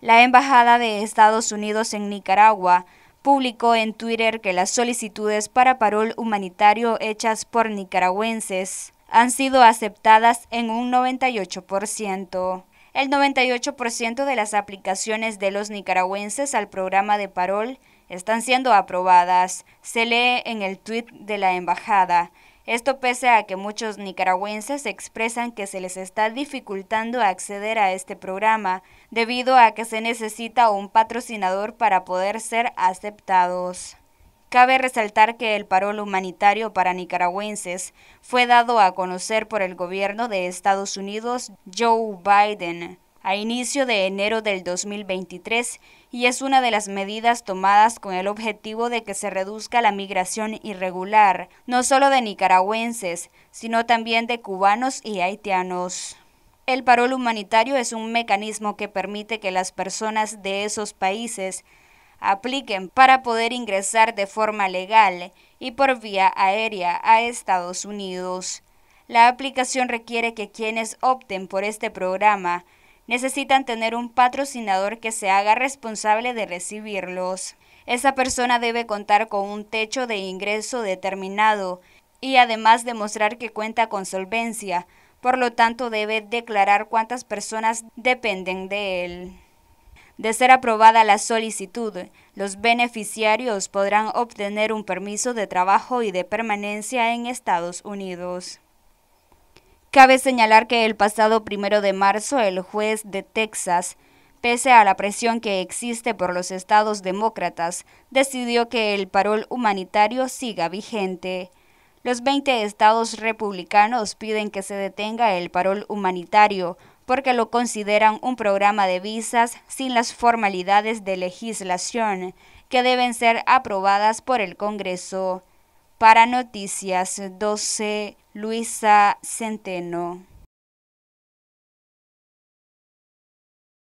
La Embajada de Estados Unidos en Nicaragua publicó en Twitter que las solicitudes para parol humanitario hechas por nicaragüenses han sido aceptadas en un 98%. El 98% de las aplicaciones de los nicaragüenses al programa de parol están siendo aprobadas, se lee en el tuit de la embajada. Esto pese a que muchos nicaragüenses expresan que se les está dificultando acceder a este programa debido a que se necesita un patrocinador para poder ser aceptados. Cabe resaltar que el parol humanitario para nicaragüenses fue dado a conocer por el gobierno de Estados Unidos Joe Biden a inicio de enero del 2023 y es una de las medidas tomadas con el objetivo de que se reduzca la migración irregular, no solo de nicaragüenses, sino también de cubanos y haitianos. El parol humanitario es un mecanismo que permite que las personas de esos países apliquen para poder ingresar de forma legal y por vía aérea a Estados Unidos. La aplicación requiere que quienes opten por este programa necesitan tener un patrocinador que se haga responsable de recibirlos. Esa persona debe contar con un techo de ingreso determinado y además demostrar que cuenta con solvencia, por lo tanto debe declarar cuántas personas dependen de él. De ser aprobada la solicitud, los beneficiarios podrán obtener un permiso de trabajo y de permanencia en Estados Unidos. Cabe señalar que el pasado primero de marzo el juez de Texas, pese a la presión que existe por los estados demócratas, decidió que el parol humanitario siga vigente. Los 20 estados republicanos piden que se detenga el parol humanitario porque lo consideran un programa de visas sin las formalidades de legislación que deben ser aprobadas por el Congreso. Para Noticias 12, Luisa Centeno.